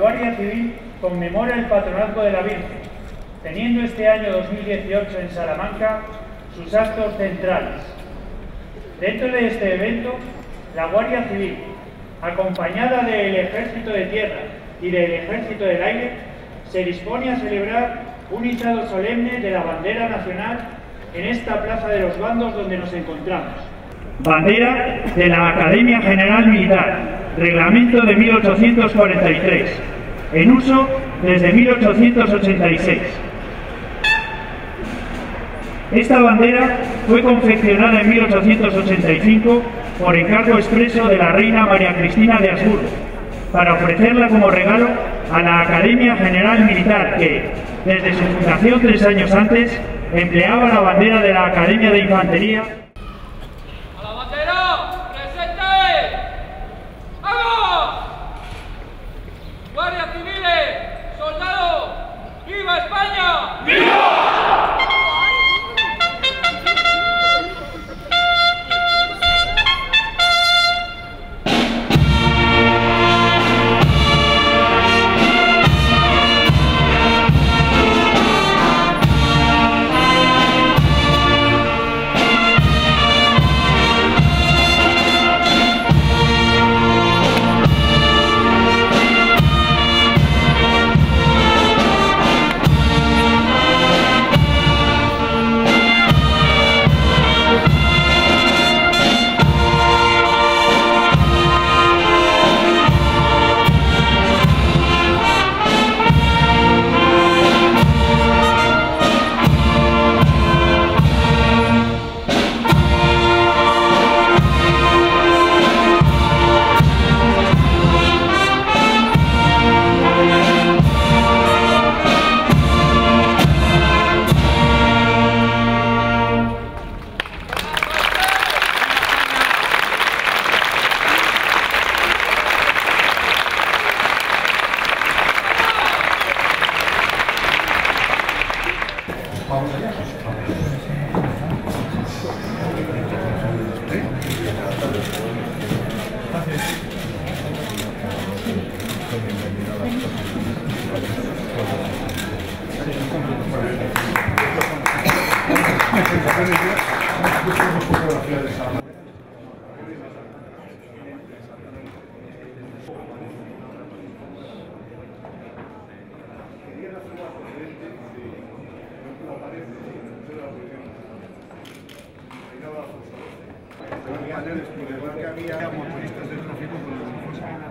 Guardia Civil conmemora el patronazgo de la Virgen, teniendo este año 2018 en Salamanca sus actos centrales. Dentro de este evento, la Guardia Civil, acompañada del Ejército de Tierra y del Ejército del Aire, se dispone a celebrar un izado solemne de la bandera nacional en esta Plaza de los Bandos donde nos encontramos. Bandera de la Academia General Militar, reglamento de 1843, en uso desde 1886. Esta bandera fue confeccionada en 1885 por encargo expreso de la reina María Cristina de Habsburgo para ofrecerla como regalo a la Academia General Militar que, desde su fundación tres años antes, empleaba la bandera de la Academia de Infantería que Había motoristas de tráfico con